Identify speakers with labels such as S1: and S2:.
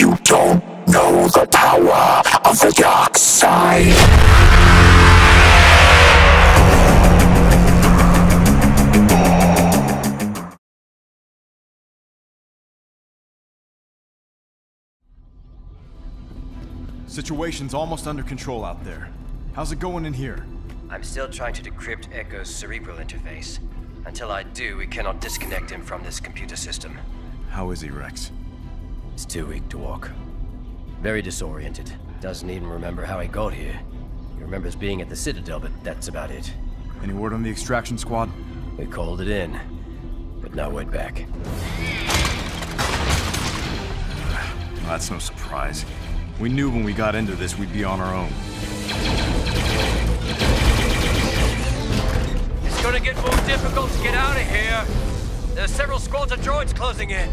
S1: You don't know the power of the dark side.
S2: Situation's almost under control out there. How's it going in here?
S3: I'm still trying to decrypt Echo's cerebral interface. Until I do, we cannot disconnect him from this computer system.
S2: How is he, Rex?
S3: He's too weak to walk. Very disoriented. Doesn't even remember how he got here. He remembers being at the Citadel, but that's about it.
S2: Any word on the extraction squad?
S3: We called it in, but now went back.
S2: Well, that's no surprise. We knew when we got into this we'd be on our own.
S3: It's gonna get more difficult to get out of here. There's several squads of droids closing in.